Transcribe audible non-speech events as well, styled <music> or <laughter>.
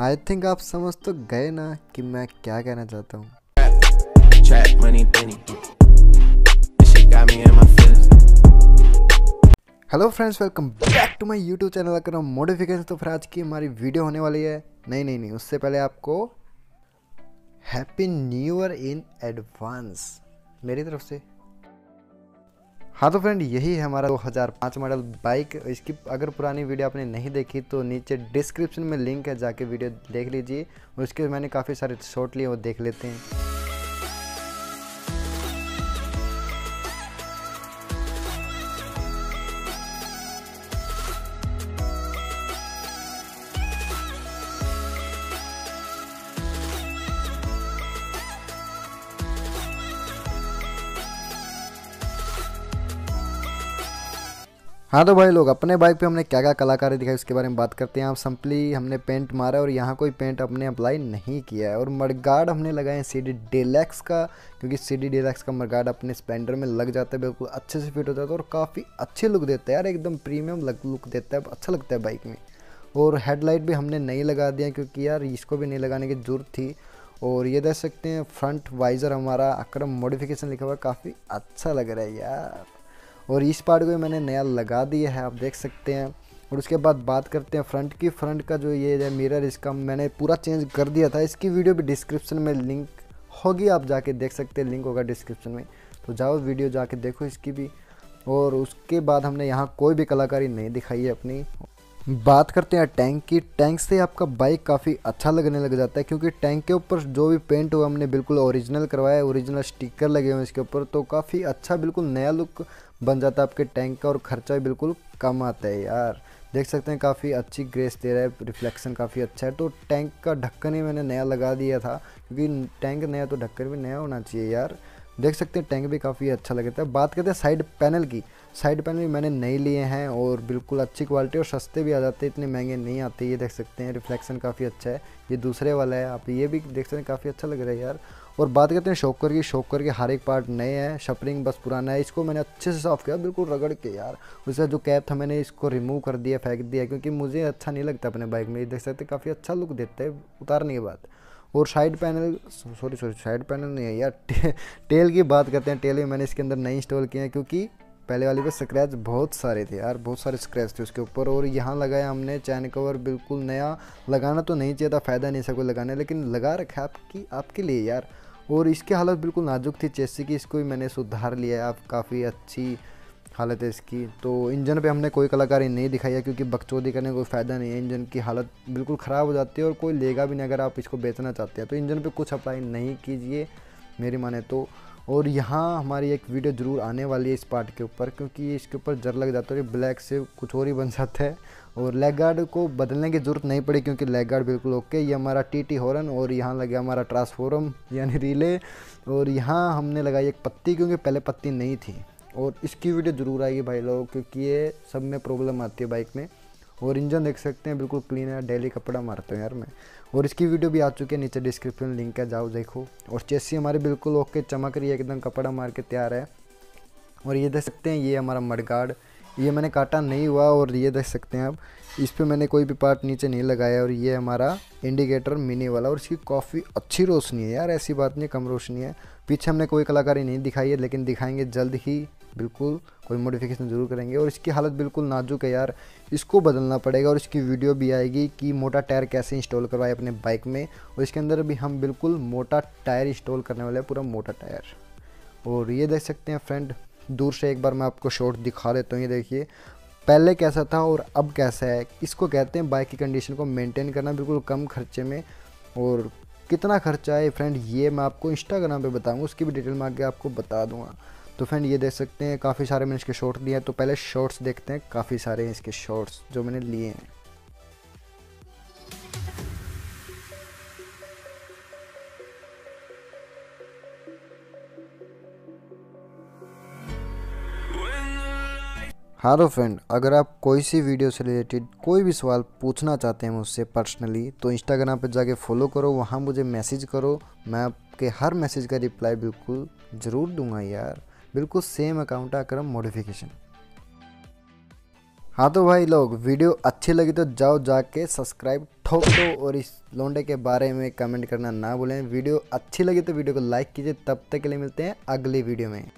I think आप समझ तो गए ना कि मैं क्या कहना चाहता हूँ. Hello friends welcome back to my YouTube channel अगर हम मॉडिफिकेशन तो फिर आज की हमारी वीडियो होने वाली है। नहीं नहीं नहीं उससे पहले आपको happy new year in advance मेरी तरफ़ से हाँ तो फ्रेंड, यही है हमारा 2005 मॉडल बाइक। इसकी अगर पुरानी वीडियो आपने नहीं देखी तो नीचे डिस्क्रिप्शन में लिंक है, जाके वीडियो देख लीजिए। उसके मैंने काफ़ी सारे शॉर्ट लिए वो देख लेते हैं। हाँ तो भाई लोग, अपने बाइक पे हमने क्या क्या कलाकारी दिखाई उसके बारे में बात करते हैं। आप सिंपली हमने पेंट मारा और यहाँ कोई पेंट अपने अप्लाई नहीं किया है। और मडगार्ड हमने लगाए हैं सी डी डेलैक्स का, क्योंकि सी डी डेलैक्स का मडगार्ड अपने स्पेंडर में लग जाता है, बिल्कुल अच्छे से फिट हो जाता है और काफ़ी अच्छे लुक देता है यार, एकदम प्रीमियम लुक देता है अच्छा लगता है बाइक में। और हेडलाइट भी हमने नहीं लगा दिया क्योंकि यार इसको भी नहीं लगाने की ज़रूरत थी। और ये देख सकते हैं फ्रंट वाइज़र हमारा अक्रम मॉडिफिकेशन लिखा हुआ काफ़ी अच्छा लग रहा है यार। और इस पार्ट को मैंने नया लगा दिया है, आप देख सकते हैं। और उसके बाद बात करते हैं फ्रंट की। फ्रंट का जो ये है मिरर इसका मैंने पूरा चेंज कर दिया था। इसकी वीडियो भी डिस्क्रिप्शन में लिंक होगी, आप जाके देख सकते हैं। लिंक होगा डिस्क्रिप्शन में। तो जाओ वीडियो जाके देखो इसकी भी। और उसके बाद हमने यहाँ कोई भी कलाकारी नहीं दिखाई है अपनी। बात करते हैं टैंक की। टैंक से आपका बाइक काफ़ी अच्छा लगने लग जाता है, क्योंकि टैंक के ऊपर जो भी पेंट हुआ, हमने बिल्कुल ओरिजिनल करवाया ओरिजिनल स्टिकर लगे हुए हैं इसके ऊपर तो काफ़ी अच्छा बिल्कुल नया लुक बन जाता है, आपके टैंक का और खर्चा भी बिल्कुल कम आता है यार। देख सकते हैं, काफ़ी अच्छी ग्रेस दे रहा है रिफ्लेक्शन काफ़ी अच्छा है। तो टैंक का ढक्कन ही मैंने नया लगा दिया था, क्योंकि टैंक नया तो ढक्कन भी नया होना चाहिए यार। देख सकते हैं, टैंक भी काफ़ी अच्छा लगता है। बात करते हैं साइड पैनल की। साइड पैनल भी मैंने नए लिए हैं और बिल्कुल अच्छी क्वालिटी और सस्ते भी आ जाते हैं, इतने महँगे नहीं आते, ये देख सकते हैं, रिफ्लेक्शन काफ़ी अच्छा है। ये दूसरे वाला है, आप ये भी देख सकते हैं, काफ़ी अच्छा लग रहा है यार। और बात करते हैं शॉकर की, शॉकर के हर एक पार्ट नए हैं शपरिंग बस पुराना है, इसको मैंने अच्छे से साफ़ किया, बिल्कुल रगड़ के यार। उसका जो कैप था मैंने इसको रिमूव कर दिया, फेंक दिया, क्योंकि मुझे अच्छा नहीं लगता अपने बाइक में, ये देख सकते काफ़ी अच्छा लुक देता है, उतारने के बाद। और side panel sorry sorry side panel नहीं है यार <laughs> टे, टेल की बात करते हैं टेल भी मैंने इसके अंदर नहीं इंस्टॉल किया है क्योंकि पहले वाली पे स्क्रैच बहुत सारे थे यार बहुत सारे स्क्रैच थे उसके ऊपर और यहाँ लगाया हमने चैन कवर बिल्कुल नया लगाना तो नहीं चाहिए था फ़ायदा नहीं सको लगाने लेकिन लगा रखा है आपकी आपके लिए यार। और इसकी हालत बिल्कुल नाजुक थी चेसी की इसको भी मैंने सुधार लिया है आप काफ़ी अच्छी हालत है इसकी। तो इंजन पे हमने कोई कलाकारी नहीं दिखाई है क्योंकि बकचोदी करने कोई फ़ायदा नहीं है। इंजन की हालत बिल्कुल ख़राब हो जाती है और कोई लेगा भी नहीं अगर आप इसको बेचना चाहते हैं। तो इंजन पे कुछ अप्लाई नहीं कीजिए मेरी माने तो। और यहाँ हमारी एक वीडियो ज़रूर आने वाली है इस पार्ट के ऊपर क्योंकि इसके ऊपर जर लग जाता है ब्लैक से कुछ और ही बन जाता है। और लेग गार्ड को बदलने की ज़रूरत नहीं पड़ी क्योंकि लेग गार्ड बिल्कुल ओके। ये हमारा टी टी हॉर्न और यहाँ लगे हमारा ट्रांसफॉर्म, यानी रिले। और यहाँ हमने लगाई एक पत्ती क्योंकि पहले पत्ती नहीं थी। और इसकी वीडियो ज़रूर आएगी भाई लोग, क्योंकि ये सब में प्रॉब्लम आती है बाइक में। और इंजन देख सकते हैं, बिल्कुल क्लीन है डेली कपड़ा मारते हैं यार मैं। और इसकी वीडियो भी आ चुकी है, नीचे डिस्क्रिप्शन लिंक है, जाओ देखो। और चेसी हमारी बिल्कुल ओके चमक रही है, एकदम कपड़ा मार के तैयार है। और ये देख सकते हैं, ये हमारा मडगार्ड। ये मैंने काटा नहीं हुआ और ये देख सकते हैं आप। इस पर मैंने कोई भी पार्ट नीचे नहीं लगाया और ये हमारा इंडिकेटर मिनी वाला। और इसकी काफ़ी अच्छी रोशनी है यार, ऐसी बात नहीं कम रोशनी है। पीछे हमने कोई कलाकारी नहीं दिखाई है, लेकिन दिखाएँगे जल्द ही। बिल्कुल कोई मॉडिफिकेशन ज़रूर करेंगे और इसकी हालत बिल्कुल नाजुक है यार। इसको बदलना पड़ेगा और इसकी वीडियो भी आएगी कि मोटा टायर कैसे इंस्टॉल करवाए अपने बाइक में और इसके अंदर भी हम बिल्कुल मोटा टायर इंस्टॉल करने वाले हैं, पूरा मोटा टायर। और ये देख सकते हैं फ्रेंड दूर से एक बार मैं आपको शॉर्ट दिखा देता हूँ, ये देखिए। पहले कैसा था और अब कैसा है, इसको कहते हैं बाइक की कंडीशन को मेंटेन करना बिल्कुल कम खर्चे में। और कितना खर्चा है फ्रेंड ये मैं आपको इंस्टाग्राम पे बताऊँगा, उसकी भी डिटेल मैं आगे आपको बता दूँगा। तो फ्रेंड ये देख सकते हैं, काफ़ी सारे मैंने इसके शॉर्ट्स लिए हैं तो पहले शॉर्ट्स देखते हैं, काफ़ी सारे हैं इसके शॉर्ट्स जो मैंने लिए हैं। हाँ तो फ्रेंड अगर आप कोई सी वीडियो से रिलेटेड कोई भी सवाल पूछना चाहते हैं मुझसे पर्सनली तो इंस्टाग्राम पर जाके फॉलो करो, वहाँ मुझे मैसेज करो, मैं आपके हर मैसेज का रिप्लाई बिल्कुल ज़रूर दूँगा यार। बिल्कुल सेम अकाउंट है अक्रम मॉडिफिकेशन हाँ तो भाई लोग, वीडियो अच्छी लगी तो जाओ जाके सब्सक्राइब ठोक दो और इस लोंडे के बारे में कमेंट करना ना भूलें। वीडियो अच्छी लगी तो वीडियो को लाइक कीजिए। तब तक के लिए मिलते हैं अगली वीडियो में।